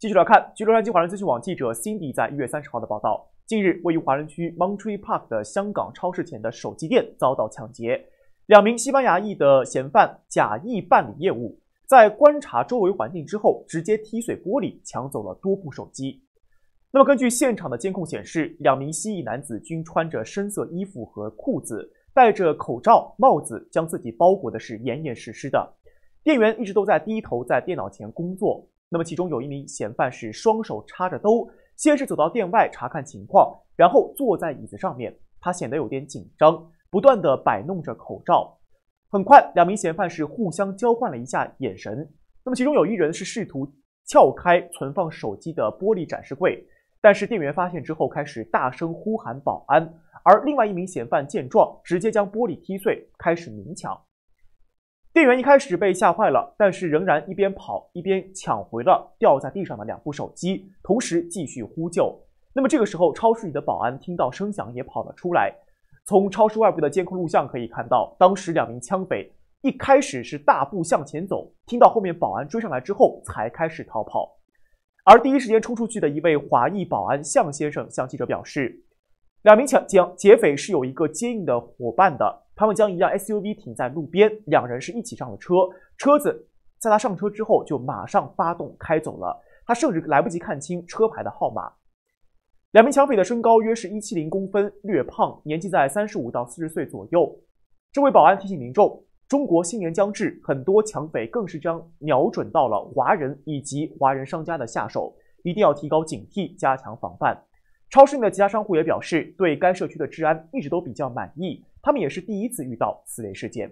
继续来看，据洛杉矶华人资讯网记者 Cindy 在一月三十号的报道，近日位于华人区 Monterey Park 的香港超市前的手机店遭到抢劫，两名西班牙裔的嫌犯假意办理业务，在观察周围环境之后，直接踢碎玻璃，抢走了多部手机。那么根据现场的监控显示，两名西裔男子均穿着深色衣服和裤子。戴着口罩、帽子，将自己包裹的是严严实实的。店员一直都在低头在电脑前工作。那么，其中有一名嫌犯是双手插着兜，先是走到店外查看情况，然后坐在椅子上面。他显得有点紧张，不断的摆弄着口罩。很快，两名嫌犯是互相交换了一下眼神。那么，其中有一人是试图撬开存放手机的玻璃展示柜，但是店员发现之后，开始大声呼喊保安。而另外一名嫌犯见状，直接将玻璃踢碎，开始明抢。店员一开始被吓坏了，但是仍然一边跑一边抢回了掉在地上的两部手机，同时继续呼救。那么这个时候，超市里的保安听到声响也跑了出来。从超市外部的监控录像可以看到，当时两名枪匪一开始是大步向前走，听到后面保安追上来之后才开始逃跑。而第一时间冲出去的一位华裔保安向先生向记者表示。两名抢劫劫匪是有一个接应的伙伴的，他们将一辆 SUV 停在路边，两人是一起上了车。车子在他上车之后就马上发动开走了，他甚至来不及看清车牌的号码。两名抢匪的身高约是一七零公分，略胖，年纪在三十五到四十岁左右。这位保安提醒民众，中国新年将至，很多抢匪更是将瞄准到了华人以及华人商家的下手，一定要提高警惕，加强防范。超市内的其他商户也表示，对该社区的治安一直都比较满意，他们也是第一次遇到此类事件。